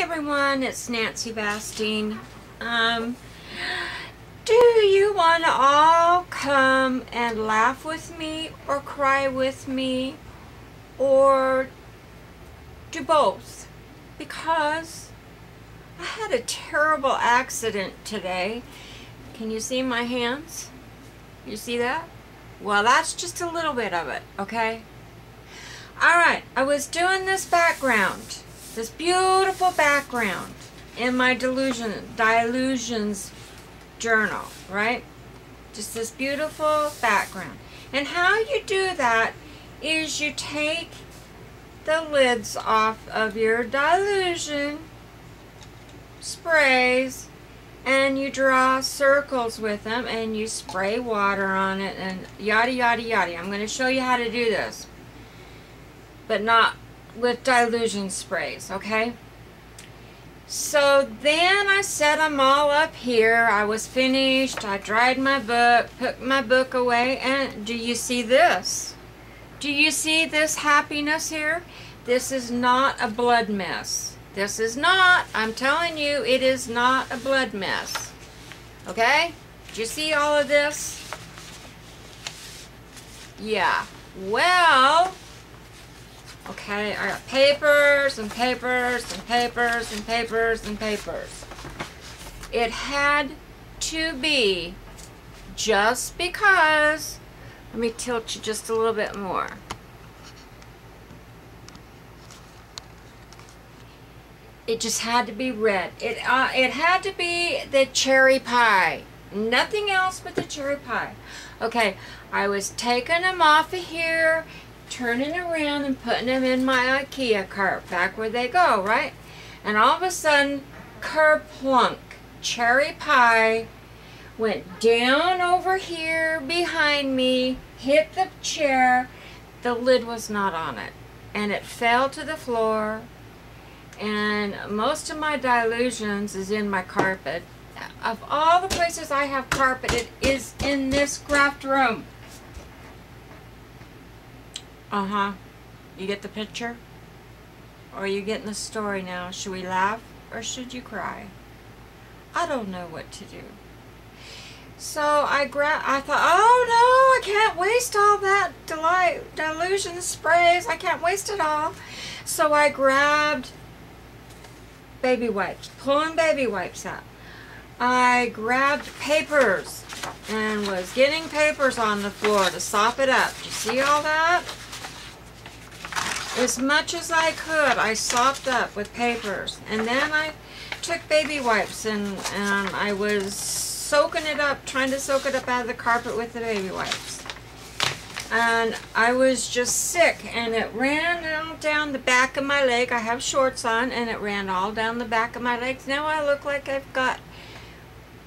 everyone, it's Nancy Vastine. Um, do you want to all come and laugh with me or cry with me or do both? Because I had a terrible accident today. Can you see my hands? You see that? Well, that's just a little bit of it, okay? Alright, I was doing this background this beautiful background in my Dylusion Dylusions journal, right? Just this beautiful background. And how you do that is you take the lids off of your Dylusion sprays and you draw circles with them and you spray water on it and yada yada yada. I'm going to show you how to do this. But not with Dylusion sprays, okay? So then I set them all up here. I was finished. I dried my book, put my book away, and do you see this? Do you see this happiness here? This is not a blood mess. This is not, I'm telling you, it is not a blood mess. Okay? Do you see all of this? Yeah. Well, Okay, I got papers and papers and papers and papers and papers. It had to be just because, let me tilt you just a little bit more. It just had to be red. It, uh, it had to be the cherry pie. Nothing else but the cherry pie. Okay, I was taking them off of here turning around and putting them in my Ikea cart, back where they go, right? And all of a sudden, kerplunk, cherry pie went down over here behind me, hit the chair. The lid was not on it. And it fell to the floor. And most of my Dylusions is in my carpet. Of all the places I have carpet, it is in this craft room. Uh-huh. You get the picture? Or are you getting the story now? Should we laugh or should you cry? I don't know what to do. So I gra I thought, oh no, I can't waste all that delight Dylusion sprays. I can't waste it all. So I grabbed baby wipes, pulling baby wipes out. I grabbed papers and was getting papers on the floor to sop it up. Do you see all that? As much as I could, I sopped up with papers. And then I took baby wipes and, and I was soaking it up, trying to soak it up out of the carpet with the baby wipes. And I was just sick and it ran all down the back of my leg. I have shorts on and it ran all down the back of my legs. Now I look like I've got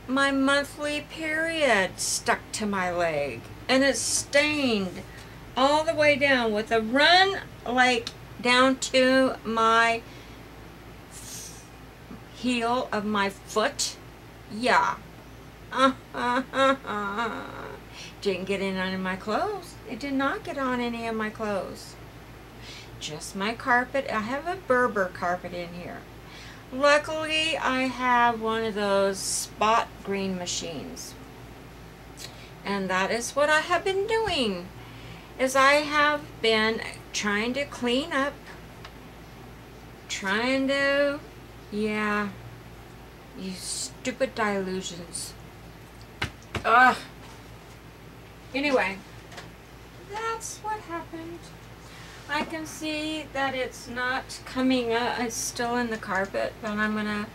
my monthly period stuck to my leg. And it's stained all the way down with a run like down to my heel of my foot. Yeah. Didn't get in on my clothes. It did not get on any of my clothes. Just my carpet. I have a Berber carpet in here. Luckily, I have one of those spot green machines. And that is what I have been doing is I have been trying to clean up, trying to, yeah, you stupid Dylusions. Ugh. Anyway, that's what happened. I can see that it's not coming up. It's still in the carpet, but I'm going to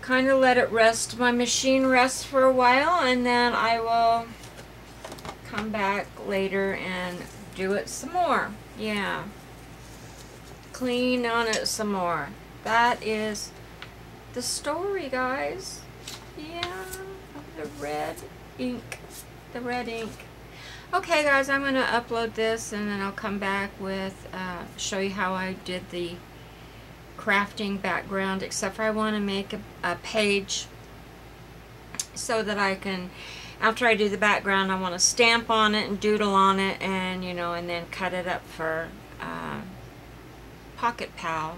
kind of let it rest. My machine rest for a while, and then I will come back later and do it some more. Yeah. Clean on it some more. That is the story, guys. Yeah. The red ink. The red ink. Okay, guys, I'm going to upload this and then I'll come back with, uh, show you how I did the crafting background, except for I want to make a, a page so that I can after I do the background, I want to stamp on it and doodle on it and, you know, and then cut it up for uh, Pocket Pal.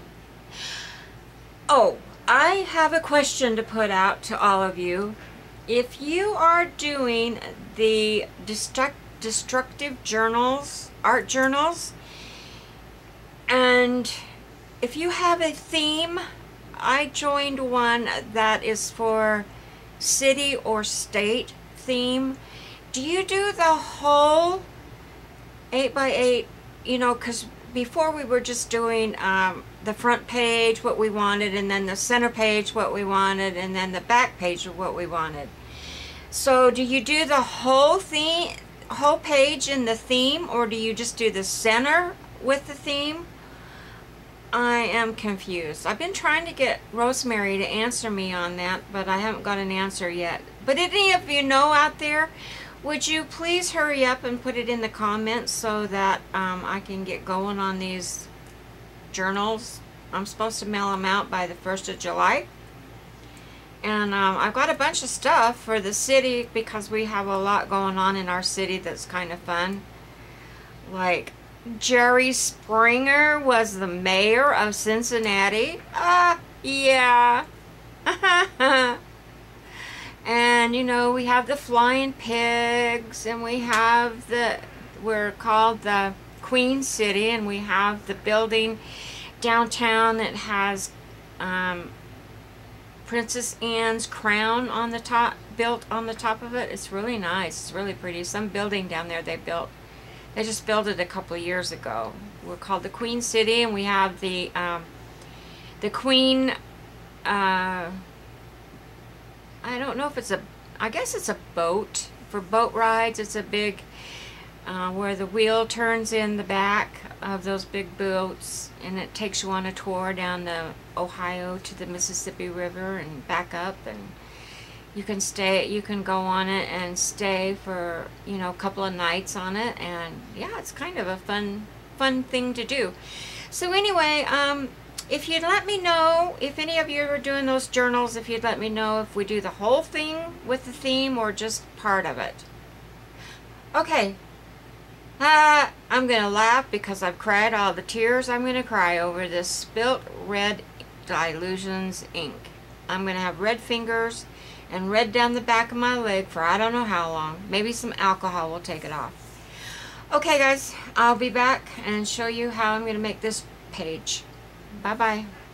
Oh, I have a question to put out to all of you. If you are doing the destruct, destructive journals, art journals, and if you have a theme, I joined one that is for city or state theme. Do you do the whole 8 by 8 you know, because before we were just doing um, the front page, what we wanted, and then the center page, what we wanted, and then the back page of what we wanted. So do you do the whole theme, whole page in the theme, or do you just do the center with the theme? I am confused. I've been trying to get Rosemary to answer me on that, but I haven't got an answer yet. But any of you know out there, would you please hurry up and put it in the comments so that um, I can get going on these journals? I'm supposed to mail them out by the 1st of July. And um, I've got a bunch of stuff for the city because we have a lot going on in our city that's kind of fun. Like Jerry Springer was the mayor of Cincinnati. Uh, yeah. and you know, we have the flying pigs and we have the, we're called the Queen City and we have the building downtown that has um, Princess Anne's crown on the top, built on the top of it. It's really nice. It's really pretty. Some building down there they built they just built it a couple of years ago. We're called the Queen City, and we have the um, the Queen. Uh, I don't know if it's a. I guess it's a boat for boat rides. It's a big uh, where the wheel turns in the back of those big boats, and it takes you on a tour down the Ohio to the Mississippi River and back up and you can stay you can go on it and stay for you know a couple of nights on it and yeah it's kind of a fun fun thing to do so anyway um if you'd let me know if any of you are doing those journals if you'd let me know if we do the whole thing with the theme or just part of it okay uh, I'm gonna laugh because I've cried all the tears I'm gonna cry over this spilt red Dylusions ink I'm gonna have red fingers and red down the back of my leg for I don't know how long. Maybe some alcohol will take it off. Okay guys, I'll be back and show you how I'm going to make this page. 拜拜。